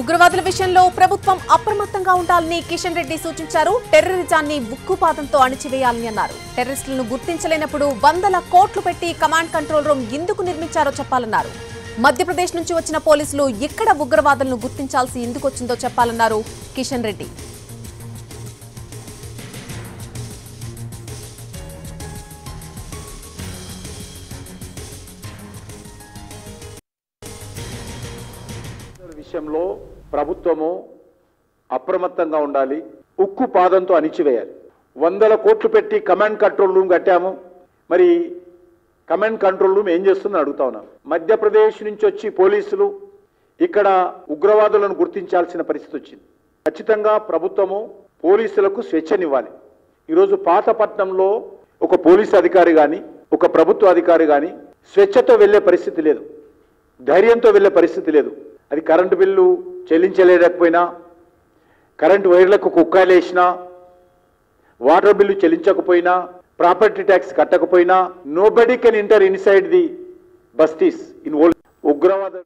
ఉగ్రవాదుల విషయంలో ప్రభుత్వం అప్రమత్తంగా ఉండాలని కిషన్ రెడ్డి సూచించారు. టెర్రరిజాన్ని ఉక్కుపాదంతో అణిచివేయాలని అన్నారు. టెర్రరిస్టులను గుర్తించలేనప్పుడు వందల కోట్లు పెట్టి కమాండ్ కంట్రోల్ రూమ్ ఎందుకు నిర్మించారో చెప్పాలన్నారు. మధ్యప్రదేశ్ నుంచి వచ్చిన పోలీసులు ఎక్కడ ఉగ్రవాదులను గుర్తించాల్సి ఎందుకు వచ్చిందో చెప్పాలన్నారు కిషన్ రెడ్డి. విషయంలో ప్రభుత్వము అప్రమత్తంగా ఉండాలి ఉక్కు పాదంతో అణిచివేయాలి. వందల కోట్లు పెట్టి కమాండ్ కంట్రోల్ రూమ్ కట్టాము. మరి కమాండ్ కంట్రోల్ రూమ్ ఏం చేస్తుందని అడుగుతా ఉన్నాం. మధ్యప్రదేశ్ నుంచి వచ్చి పోలీసులు ఇక్కడ ఉగ్రవాదులను గుర్తించాల్సిన పరిస్థితి వచ్చింది. ఖచ్చితంగా ప్రభుత్వము పోలీసులకు స్వేచ్ఛనివ్వాలి. ఈరోజు పాతపట్నంలో ఒక పోలీసు అధికారి కానీ ఒక ప్రభుత్వ అధికారి కానీ స్వేచ్ఛతో వెళ్ళే పరిస్థితి లేదు. ధైర్యంతో వెళ్ళే పరిస్థితి లేదు. అది కరెంటు బిల్లు చెల్లించలేకపోయినా కరెంటు వైర్లకు కుక్కాలేసినా వాటర్ బిల్లు చెల్లించకపోయినా ప్రాపర్టీ ట్యాక్స్ కట్టకపోయినా nobody can enter inside the bastis in old ఉగ్రవాద